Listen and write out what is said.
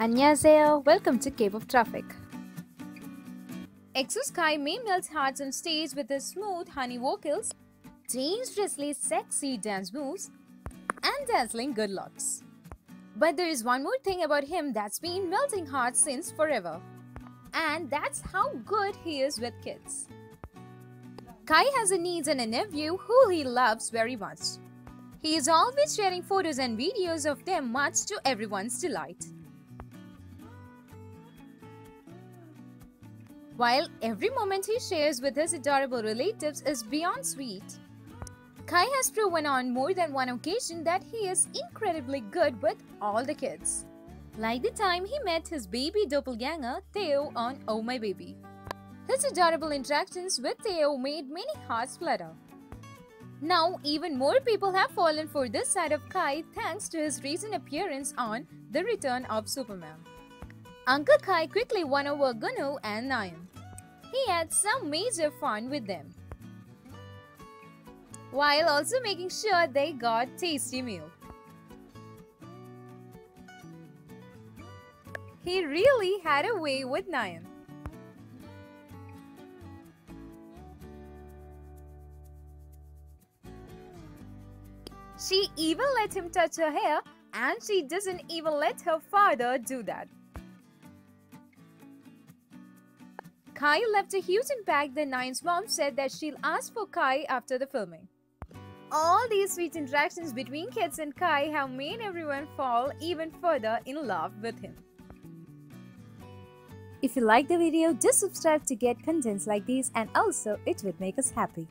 Annyeonghaseyo, welcome to Kpop Traffic. EXO's Kai may melt hearts on stage with his smooth honey vocals, dangerously sexy dance moves, and dazzling good looks. But there is one more thing about him that's been melting hearts since forever, and that's how good he is with kids. Kai has a niece and a nephew who he loves very much. He is always sharing photos and videos of them, much to everyone's delight. While every moment he shares with his adorable relatives is beyond sweet, Kai has proven on more than one occasion that he is incredibly good with all the kids. Like the time he met his baby doppelganger Theo on Oh My Baby. His adorable interactions with Theo made many hearts flutter. Now, even more people have fallen for this side of Kai thanks to his recent appearance on The Return of Superman. Uncle Kai quickly won over Gunu and Nayeon he had some major fun with them. While also making sure they got tasty meal. He really had a way with Nayeon. She even let him touch her hair and she doesn't even let her father do that. Kai left a huge impact that Nine's mom said that she'll ask for Kai after the filming. All these sweet interactions between kids and Kai have made everyone fall even further in love with him. If you like the video, just subscribe to get contents like these and also it would make us happy.